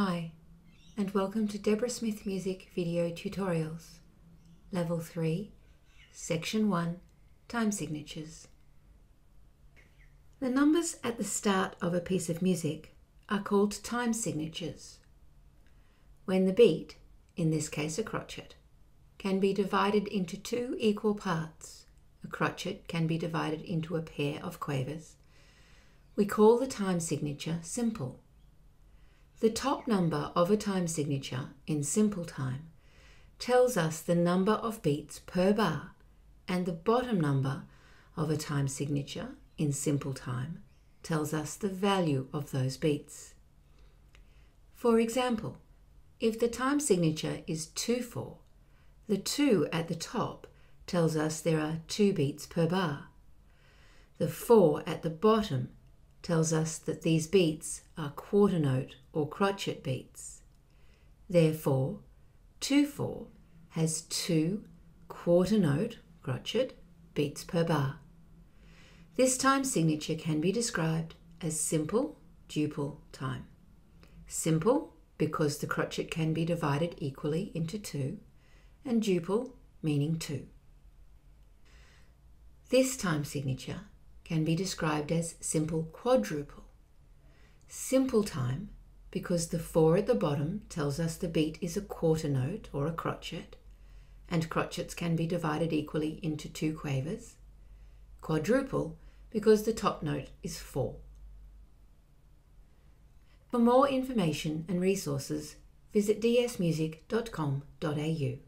Hi, and welcome to Deborah Smith Music Video Tutorials, Level 3, Section 1, Time Signatures. The numbers at the start of a piece of music are called time signatures. When the beat, in this case a crotchet, can be divided into two equal parts, a crotchet can be divided into a pair of quavers, we call the time signature simple. The top number of a time signature in simple time tells us the number of beats per bar, and the bottom number of a time signature in simple time tells us the value of those beats. For example, if the time signature is 2 4, the 2 at the top tells us there are 2 beats per bar. The 4 at the bottom tells us that these beats are quarter note or crotchet beats. Therefore, 2-4 has two quarter note crotchet beats per bar. This time signature can be described as simple duple time. Simple because the crotchet can be divided equally into two, and duple meaning two. This time signature can be described as simple quadruple. Simple time because the 4 at the bottom tells us the beat is a quarter note or a crotchet, and crotchets can be divided equally into two quavers. Quadruple because the top note is 4. For more information and resources, visit dsmusic.com.au.